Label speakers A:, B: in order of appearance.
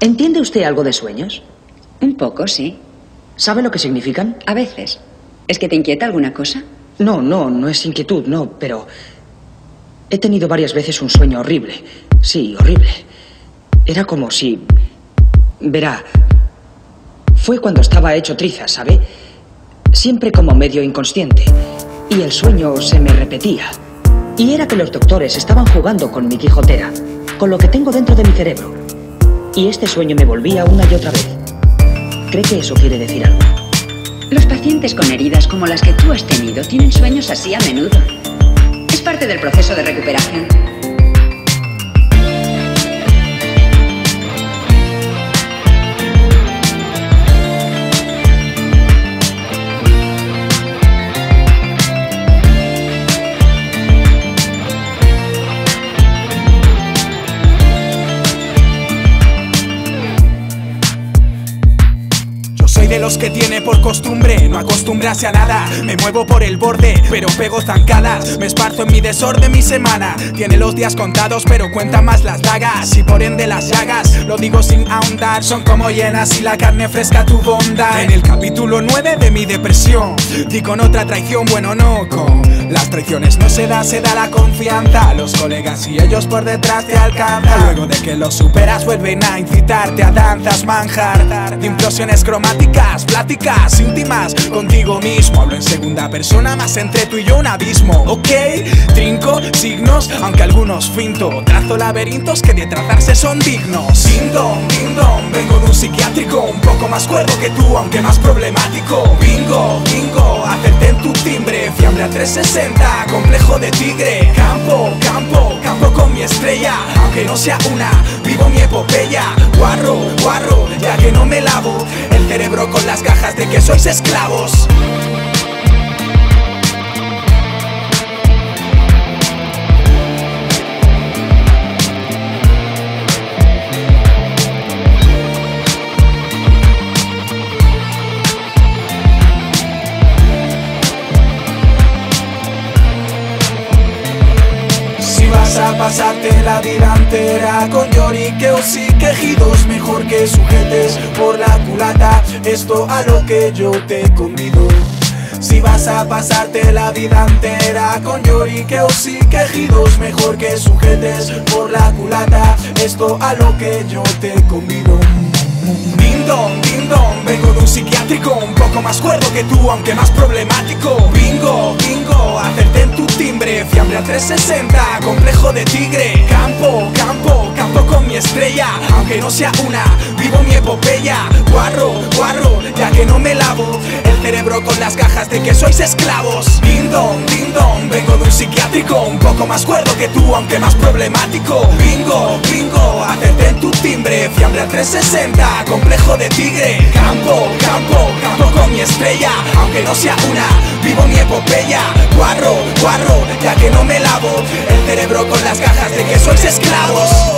A: ¿Entiende usted algo de sueños?
B: Un poco, sí.
A: ¿Sabe lo que significan?
B: A veces. ¿Es que te inquieta alguna cosa?
A: No, no, no es inquietud, no, pero... He tenido varias veces un sueño horrible. Sí, horrible. Era como si... Verá, fue cuando estaba hecho triza, ¿sabe? Siempre como medio inconsciente. Y el sueño se me repetía. Y era que los doctores estaban jugando con mi Quijotera, con lo que tengo dentro de mi cerebro. Y este sueño me volvía una y otra vez. ¿Cree que eso quiere decir algo?
B: Los pacientes con heridas como las que tú has tenido tienen sueños así a menudo. Es parte del proceso de recuperación.
C: Los que tiene por costumbre no acostumbrarse a nada. Me muevo por el borde, pero pego zancadas. Me esparzo en mi desorden mi semana. Tiene los días contados, pero cuenta más las dagas y por ende las llagas. Lo digo sin ahondar, son como llenas y la carne fresca tu bondad. En el capítulo 9 de mi depresión, di con otra traición, bueno, no con las traiciones. No se da, se da la confianza. Los colegas y ellos por detrás te alcanzan. Luego de que lo superas, vuelven a incitarte a danzas, manjar de implosiones cromáticas pláticas íntimas contigo mismo. Hablo en segunda persona, más entre tú y yo un abismo. Ok, trinco signos, aunque algunos finto. Trazo laberintos que de trazarse son dignos. Ding dong, vengo de un psiquiátrico, un poco más cuerdo que tú, aunque más problemático. Bingo, bingo, hacerte en tu timbre, fiambre a 360, complejo de tigre. Campo, campo, campo estrella, aunque no sea una, vivo mi epopeya. Guarro, guarro, ya que no me lavo el cerebro con las cajas de que sois esclavos. A pasarte la vida entera con lloriqueos y quejidos Mejor que sujetes por la culata. Esto a lo que yo te convido si vas a pasarte la vida entera con lloriqueos y quejidos Mejor que sujetes por la culata. Esto a lo que yo te convido ding dong, vengo de un psiquiátrico Un poco más cuerdo que tú, aunque más problemático. Bingo, bingo, hacerte en tu timbre Fiambre a 360, de tigre. Campo, campo, campo con mi estrella. Aunque no sea una, vivo mi epopeya. Guarro, guarro, ya que no me lavo El cerebro con las cajas de que sois esclavos. Ding dong, vengo de un psiquiátrico. Un poco más cuerdo que tú, aunque más problemático. Bingo, bingo, hacerte en tu timbre. Fiambre a 360 complejo de tigre. Campo, campo, campo con mi estrella. Aunque no sea una, vivo mi epopeya que sois esclavos